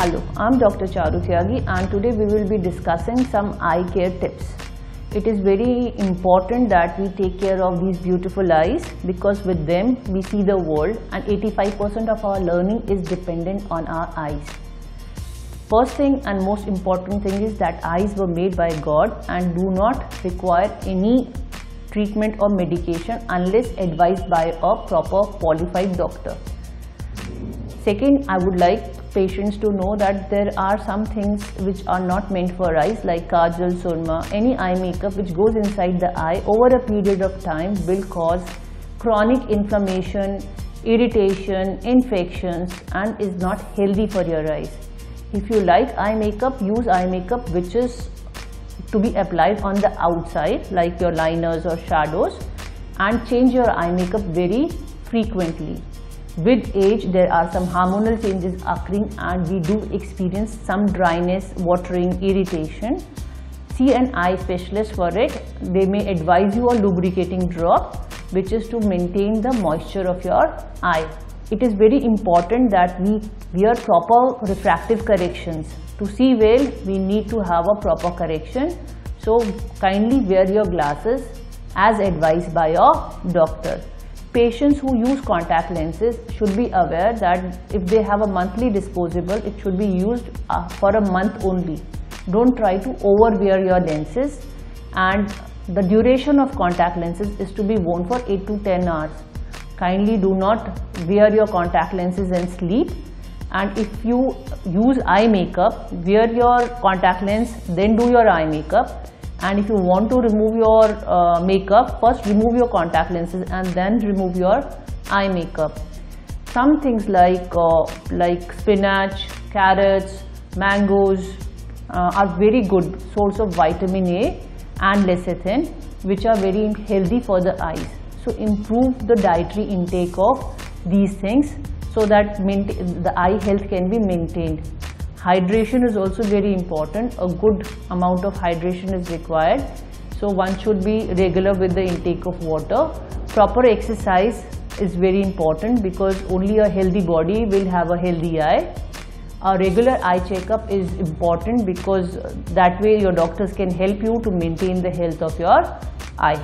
Hello, I'm Dr. Charu Tyagi and today we will be discussing some eye care tips. It is very important that we take care of these beautiful eyes because with them we see the world and 85% of our learning is dependent on our eyes. First thing and most important thing is that eyes were made by God and do not require any treatment or medication unless advised by a proper qualified doctor. Second, I would like patients to know that there are some things which are not meant for eyes like kajal, surma, any eye makeup which goes inside the eye over a period of time will cause chronic inflammation, irritation, infections and is not healthy for your eyes. If you like eye makeup, use eye makeup which is to be applied on the outside like your liners or shadows and change your eye makeup very frequently. With age, there are some hormonal changes occurring and we do experience some dryness, watering, irritation. See an eye specialist for it. They may advise you a lubricating drop which is to maintain the moisture of your eye. It is very important that we wear proper refractive corrections. To see well, we need to have a proper correction. So kindly wear your glasses as advised by your doctor. Patients who use contact lenses should be aware that if they have a monthly disposable, it should be used uh, for a month only. Don't try to overwear your lenses and the duration of contact lenses is to be worn for 8 to 10 hours. Kindly do not wear your contact lenses and sleep and if you use eye makeup, wear your contact lens, then do your eye makeup and if you want to remove your uh, makeup first remove your contact lenses and then remove your eye makeup. Some things like uh, like spinach carrots mangoes uh, are very good source of vitamin a and lecithin which are very healthy for the eyes. So improve the dietary intake of these things so that the eye health can be maintained Hydration is also very important. A good amount of hydration is required. So one should be regular with the intake of water. Proper exercise is very important because only a healthy body will have a healthy eye. A regular eye checkup is important because that way your doctors can help you to maintain the health of your eye.